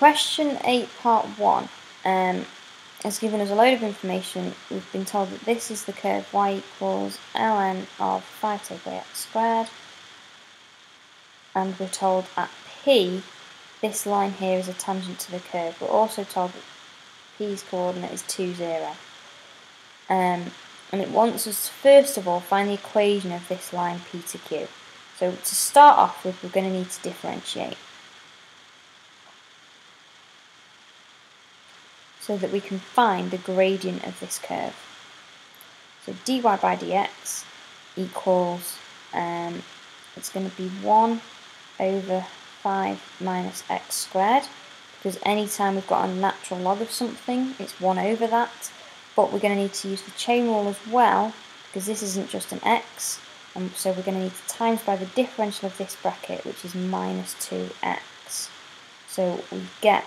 Question 8 part 1 um, has given us a load of information. We've been told that this is the curve y equals ln of 5 take x squared and we're told at p this line here is a tangent to the curve. We're also told that p's coordinate is 2, 0. Um, and it wants us to first of all find the equation of this line p to q. So to start off with we're going to need to differentiate. So that we can find the gradient of this curve. So dy by dx equals, um, it's going to be 1 over 5 minus x squared, because anytime we've got a natural log of something, it's 1 over that, but we're going to need to use the chain rule as well, because this isn't just an x, and so we're going to need to times by the differential of this bracket, which is minus 2x. So we get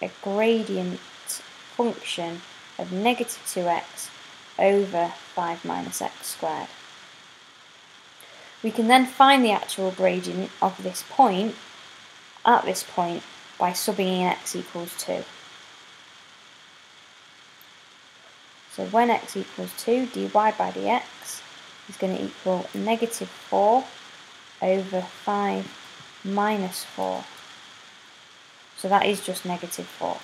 a gradient function of negative 2x over 5 minus x squared. We can then find the actual gradient of this point at this point by subbing in x equals 2. So when x equals 2, dy by dx is going to equal negative 4 over 5 minus 4. So that is just negative 4.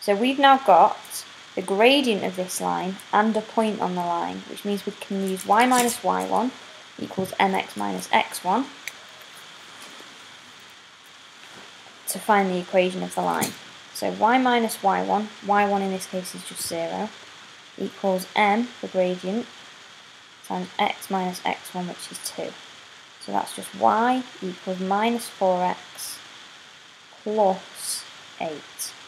So we've now got the gradient of this line and a point on the line, which means we can use y minus y1 equals mx minus x1 to find the equation of the line. So y minus y1, y1 in this case is just 0, equals m, the gradient, times x minus x1, which is 2. So that's just y equals minus 4x plus 8.